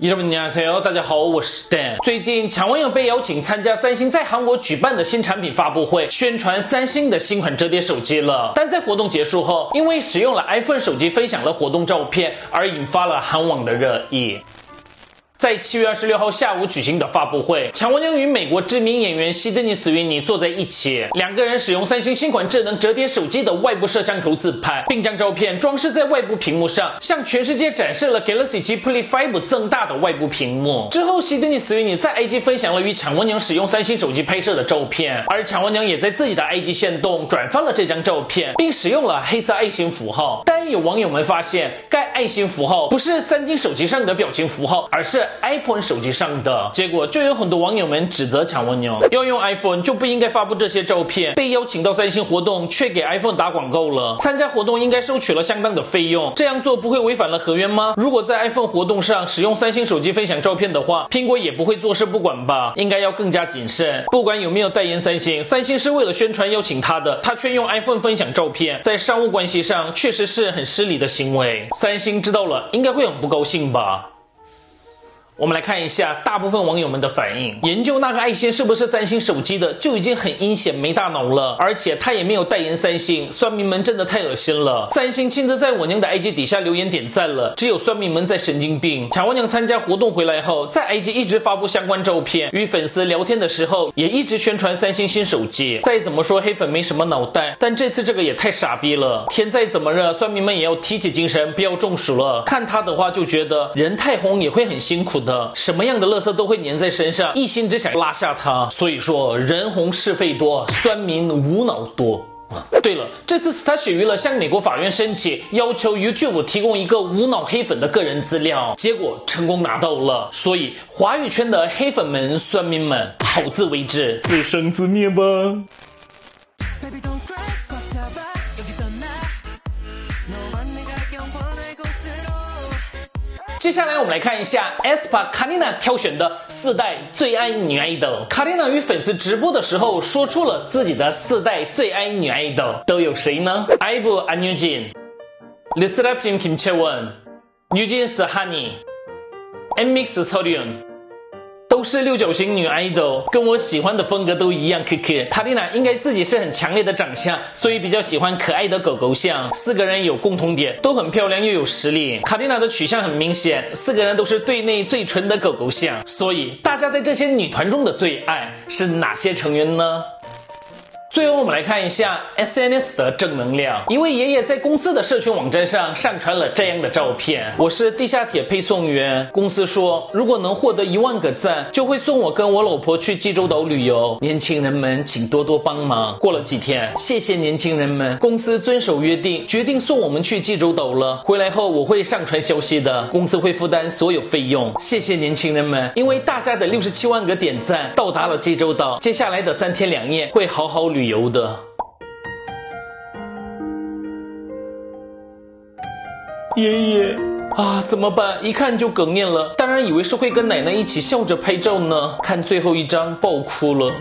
여러분안녕하세요，大家好，我是 Dan。最近，强网友被邀请参加三星在韩国举办的新产品发布会，宣传三星的新款折叠手机了。但在活动结束后，因为使用了 iPhone 手机分享了活动照片，而引发了韩网的热议。 在七月二十六号下午举行的发布会，强文将与美国知名演员希德尼斯维尼坐在一起，两个人使用三星新款智能折叠手机的外部摄像头自拍，并将照片装饰在外部屏幕上，向全世界展示了 Galaxy G Play 5增大的外部屏幕。之后，希德尼斯维尼在 IG 分享了与强文娘使用三星手机拍摄的照片，而强文娘也在自己的 IG 线动转发了这张照片，并使用了黑色爱心符号。但有网友们发现，该爱心符号不是三星手机上的表情符号，而是。iPhone 手机上的结果，就有很多网友们指责强文牛要用 iPhone 就不应该发布这些照片，被邀请到三星活动却给 iPhone 打广告了。参加活动应该收取了相当的费用，这样做不会违反了合约吗？如果在 iPhone 活动上使用三星手机分享照片的话，苹果也不会坐视不管吧？应该要更加谨慎。不管有没有代言三星，三星是为了宣传邀请他的，他却用 iPhone 分享照片，在商务关系上确实是很失礼的行为。三星知道了，应该会很不高兴吧？我们来看一下大部分网友们的反应。研究那个爱心是不是三星手机的，就已经很阴险没大脑了。而且他也没有代言三星，酸民们真的太恶心了。三星亲自在我娘的 IG 底下留言点赞了，只有酸民们在神经病。抢我娘参加活动回来后，在 IG 一直发布相关照片，与粉丝聊天的时候也一直宣传三星新手机。再怎么说黑粉没什么脑袋，但这次这个也太傻逼了。天再怎么热，酸民们也要提起精神，不要中暑了。看他的话就觉得人太红也会很辛苦的。什么样的乐色都会粘在身上，一心只想拉下他。所以说，人红是非多，酸民无脑多。对了，这次 s t a s h 娱乐向美国法院申请，要求 YouTube 提供一个无脑黑粉的个人资料，结果成功拿到了。所以，华语圈的黑粉们、酸民们，好自为之，自生自灭吧。接下来我们来看一下 ESPA karina 挑选的四代最爱女爱豆 karina 与粉丝直播的时候说出了自己的四代最爱女爱豆都有谁呢 aibo annujin Lisa Kim Kim Chewon nujin sahani mix the sodium 都是六角形女 idol，跟我喜欢的风格都一样。可可，塔丽娜应该自己是很强烈的长相，所以比较喜欢可爱的狗狗像。四个人有共同点，都很漂亮又有实力。卡丽娜的取向很明显，四个人都是队内最纯的狗狗像。所以大家在这些女团中的最爱是哪些成员呢？最后，我们来看一下 SNS 的正能量。一位爷爷在公司的社群网站上上传了这样的照片：“我是地下铁配送员，公司说如果能获得一万个赞，就会送我跟我老婆去济州岛旅游。年轻人们，请多多帮忙。”过了几天，谢谢年轻人们，公司遵守约定，决定送我们去济州岛了。回来后我会上传消息的，公司会负担所有费用。谢谢年轻人们，因为大家的六十七万个点赞，到达了济州岛。接下来的三天两夜会好好旅。旅游的爷爷啊，怎么办？一看就哽咽了。当然以为是会跟奶奶一起笑着拍照呢，看最后一张，爆哭了。